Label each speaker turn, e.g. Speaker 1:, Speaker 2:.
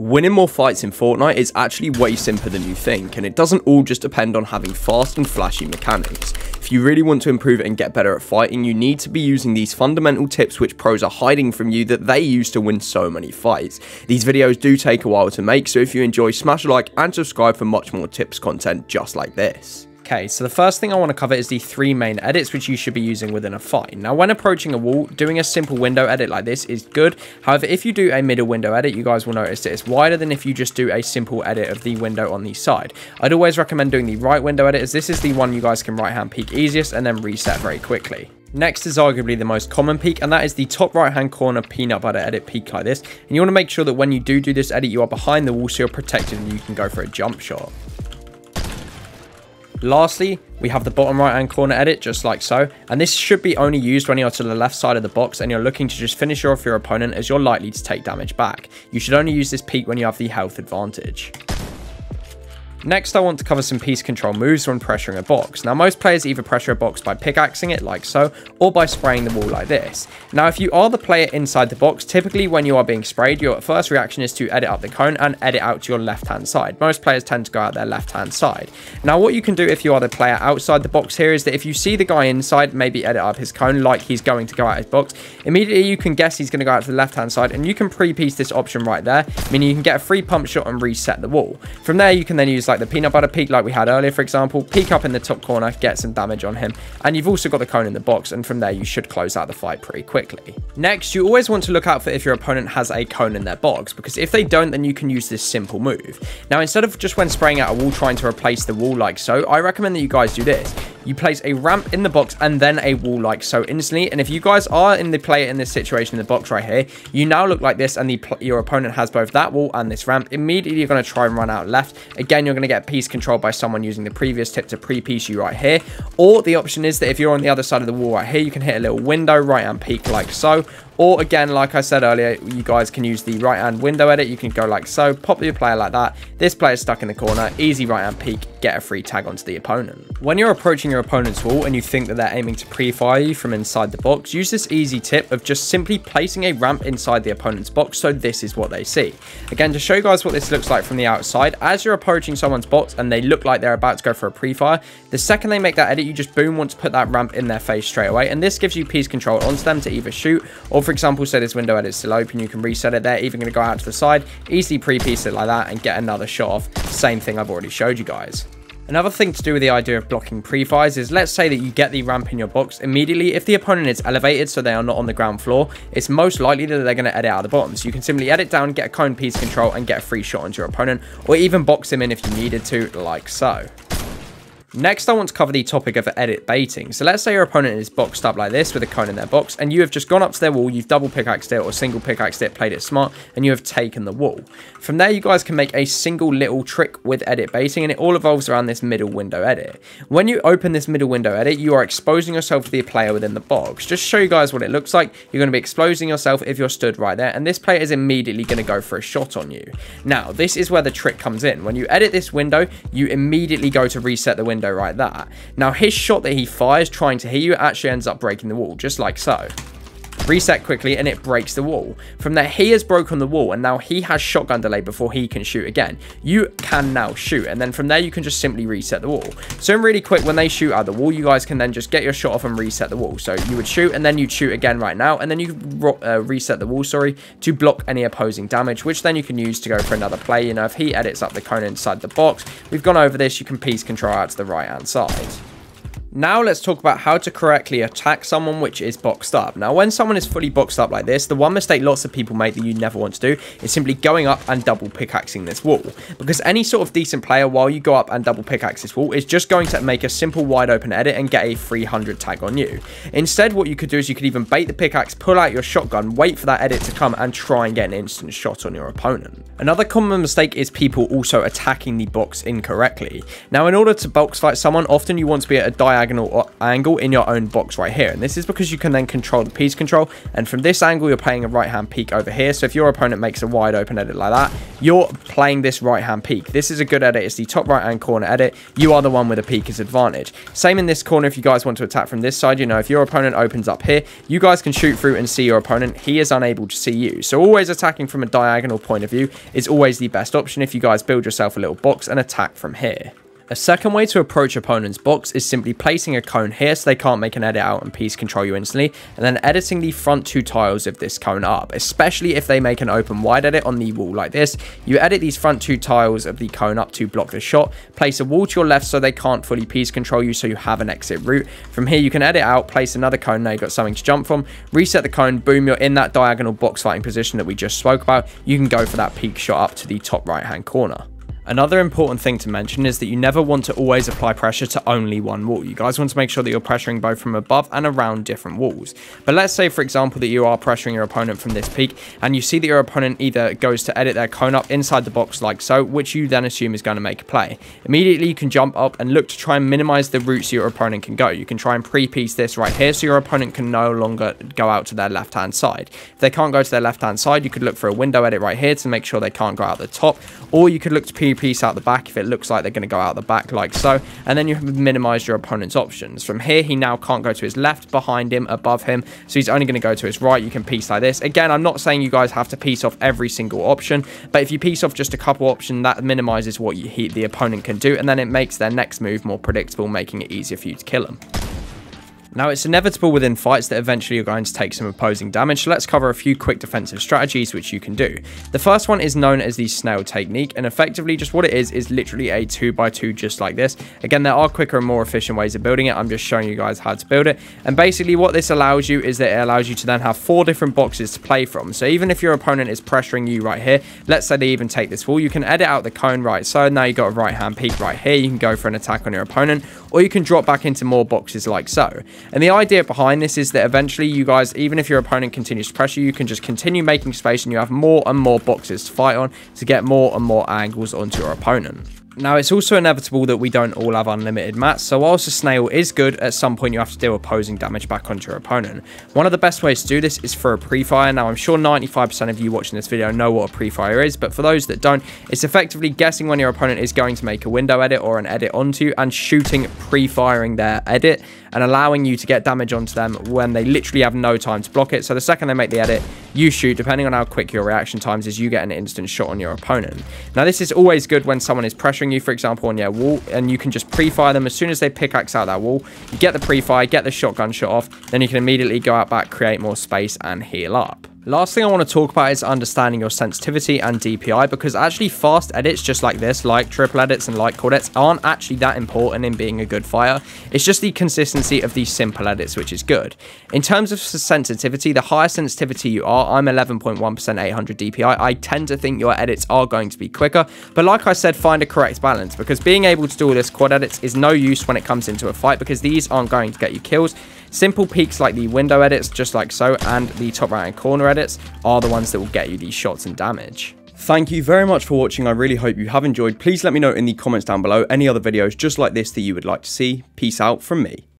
Speaker 1: Winning more fights in Fortnite is actually way simpler than you think, and it doesn't all just depend on having fast and flashy mechanics. If you really want to improve and get better at fighting, you need to be using these fundamental tips which pros are hiding from you that they use to win so many fights. These videos do take a while to make, so if you enjoy, smash a like and subscribe for much more tips content just like this.
Speaker 2: Okay, so the first thing I want to cover is the three main edits which you should be using within a fight. Now, when approaching a wall, doing a simple window edit like this is good. However, if you do a middle window edit, you guys will notice that it's wider than if you just do a simple edit of the window on the side. I'd always recommend doing the right window edit as this is the one you guys can right hand peek easiest and then reset very quickly. Next is arguably the most common peek and that is the top right hand corner peanut butter edit peek like this. And you want to make sure that when you do do this edit, you are behind the wall so you're protected and you can go for a jump shot. Lastly, we have the bottom right hand corner edit just like so and this should be only used when you're to the left side of the box and you're looking to just finish off your opponent as you're likely to take damage back. You should only use this peek when you have the health advantage. Next, I want to cover some piece control moves when pressuring a box. Now, most players either pressure a box by pickaxing it like so, or by spraying the wall like this. Now, if you are the player inside the box, typically when you are being sprayed, your first reaction is to edit up the cone and edit out to your left-hand side. Most players tend to go out their left-hand side. Now, what you can do if you are the player outside the box here is that if you see the guy inside, maybe edit up his cone like he's going to go out his box, immediately you can guess he's going to go out to the left-hand side, and you can pre-piece this option right there, meaning you can get a free pump shot and reset the wall. From there, you can then use like the peanut butter peek like we had earlier, for example, peek up in the top corner, get some damage on him, and you've also got the cone in the box, and from there you should close out the fight pretty quickly. Next, you always want to look out for if your opponent has a cone in their box, because if they don't, then you can use this simple move. Now, instead of just when spraying out a wall trying to replace the wall like so, I recommend that you guys do this you place a ramp in the box and then a wall like so instantly. And if you guys are in the player in this situation in the box right here, you now look like this and the your opponent has both that wall and this ramp. Immediately, you're going to try and run out left. Again, you're going to get piece control by someone using the previous tip to pre-piece you right here. Or the option is that if you're on the other side of the wall right here, you can hit a little window right and peek like so. Or again, like I said earlier, you guys can use the right hand window edit. You can go like so, pop your player like that. This player's stuck in the corner, easy right hand peek, get a free tag onto the opponent. When you're approaching your opponent's wall and you think that they're aiming to pre-fire you from inside the box, use this easy tip of just simply placing a ramp inside the opponent's box so this is what they see. Again, to show you guys what this looks like from the outside, as you're approaching someone's box and they look like they're about to go for a pre-fire, the second they make that edit, you just boom want to put that ramp in their face straight away. And this gives you piece control onto them to either shoot or, for example, say this window edit's still open, you can reset it there, even going to go out to the side, easily pre-piece it like that and get another shot off. Same thing I've already showed you guys. Another thing to do with the idea of blocking pre-fires is let's say that you get the ramp in your box immediately. If the opponent is elevated so they are not on the ground floor, it's most likely that they're going to edit out of the bottom. So you can simply edit down, get a cone piece control and get a free shot onto your opponent or even box him in if you needed to like so. Next, I want to cover the topic of edit baiting. So let's say your opponent is boxed up like this with a cone in their box, and you have just gone up to their wall, you've double pickaxed it or single pickaxed it, played it smart, and you have taken the wall. From there, you guys can make a single little trick with edit baiting, and it all evolves around this middle window edit. When you open this middle window edit, you are exposing yourself to the player within the box. Just show you guys what it looks like, you're going to be exposing yourself if you're stood right there, and this player is immediately going to go for a shot on you. Now, this is where the trick comes in. When you edit this window, you immediately go to reset the window right that. Now, his shot that he fires trying to hit you actually ends up breaking the wall, just like so. Reset quickly and it breaks the wall. From there, he has broken the wall and now he has shotgun delay before he can shoot again. You can now shoot and then from there you can just simply reset the wall. So really quick, when they shoot at the wall, you guys can then just get your shot off and reset the wall. So you would shoot and then you'd shoot again right now and then you uh, reset the wall, sorry, to block any opposing damage, which then you can use to go for another play. You know, if he edits up the cone inside the box, we've gone over this, you can piece control out to the right hand side. Now let's talk about how to correctly attack someone which is boxed up. Now when someone is fully boxed up like this, the one mistake lots of people make that you never want to do is simply going up and double pickaxing this wall. Because any sort of decent player while you go up and double pickaxe this wall is just going to make a simple wide open edit and get a 300 tag on you. Instead what you could do is you could even bait the pickaxe, pull out your shotgun, wait for that edit to come and try and get an instant shot on your opponent. Another common mistake is people also attacking the box incorrectly. Now in order to box fight someone, often you want to be at a die diagonal angle in your own box right here. And this is because you can then control the piece control. And from this angle, you're playing a right hand peek over here. So if your opponent makes a wide open edit like that, you're playing this right hand peek. This is a good edit. It's the top right hand corner edit. You are the one with a peeker's advantage. Same in this corner if you guys want to attack from this side. You know, if your opponent opens up here, you guys can shoot through and see your opponent. He is unable to see you. So always attacking from a diagonal point of view is always the best option if you guys build yourself a little box and attack from here. A second way to approach opponent's box is simply placing a cone here so they can't make an edit out and piece control you instantly, and then editing the front two tiles of this cone up, especially if they make an open wide edit on the wall like this. You edit these front two tiles of the cone up to block the shot, place a wall to your left so they can't fully piece control you so you have an exit route. From here you can edit out, place another cone, now you've got something to jump from, reset the cone, boom, you're in that diagonal box fighting position that we just spoke about. You can go for that peek shot up to the top right hand corner. Another important thing to mention is that you never want to always apply pressure to only one wall. You guys want to make sure that you're pressuring both from above and around different walls. But let's say, for example, that you are pressuring your opponent from this peek and you see that your opponent either goes to edit their cone up inside the box like so, which you then assume is going to make a play. Immediately, you can jump up and look to try and minimize the routes your opponent can go. You can try and pre-piece this right here so your opponent can no longer go out to their left-hand side. If they can't go to their left-hand side, you could look for a window edit right here to make sure they can't go out the top, or you could look to pre piece out the back if it looks like they're going to go out the back like so. And then you have minimized your opponent's options. From here, he now can't go to his left, behind him, above him. So he's only going to go to his right. You can piece like this. Again, I'm not saying you guys have to piece off every single option. But if you piece off just a couple options, that minimizes what you, he, the opponent can do. And then it makes their next move more predictable, making it easier for you to kill them. Now, it's inevitable within fights that eventually you're going to take some opposing damage, so let's cover a few quick defensive strategies which you can do. The first one is known as the snail technique, and effectively just what it is is literally a 2x2 just like this. Again, there are quicker and more efficient ways of building it, I'm just showing you guys how to build it. And basically what this allows you is that it allows you to then have four different boxes to play from. So even if your opponent is pressuring you right here, let's say they even take this wall, you can edit out the cone right so now you've got a right hand peek right here, you can go for an attack on your opponent, or you can drop back into more boxes like so. And the idea behind this is that eventually you guys, even if your opponent continues to pressure you, can just continue making space and you have more and more boxes to fight on to get more and more angles onto your opponent. Now, it's also inevitable that we don't all have unlimited mats, so whilst a snail is good, at some point you have to deal opposing damage back onto your opponent. One of the best ways to do this is for a pre-fire. Now, I'm sure 95% of you watching this video know what a pre-fire is, but for those that don't, it's effectively guessing when your opponent is going to make a window edit or an edit onto you and shooting pre-firing their edit and allowing you to get damage onto them when they literally have no time to block it. So the second they make the edit, you shoot, depending on how quick your reaction times is, you get an instant shot on your opponent. Now, this is always good when someone is pressuring you, for example, on your wall, and you can just pre-fire them as soon as they pickaxe out that wall. You get the pre-fire, get the shotgun shot off, then you can immediately go out back, create more space, and heal up. Last thing I want to talk about is understanding your sensitivity and DPI because actually fast edits just like this, like triple edits and like quad edits, aren't actually that important in being a good fire. It's just the consistency of these simple edits which is good. In terms of sensitivity, the higher sensitivity you are, I'm 11.1% 800 DPI, I tend to think your edits are going to be quicker, but like I said, find a correct balance because being able to do all this quad edits is no use when it comes into a fight because these aren't going to get you kills. Simple peeks like the window edits, just like so, and the top right hand corner edits are the ones that will get you these shots and damage. Thank you very much for watching. I really hope you have enjoyed. Please let me know in the comments down below any other videos just like this that you would like to see. Peace out from me.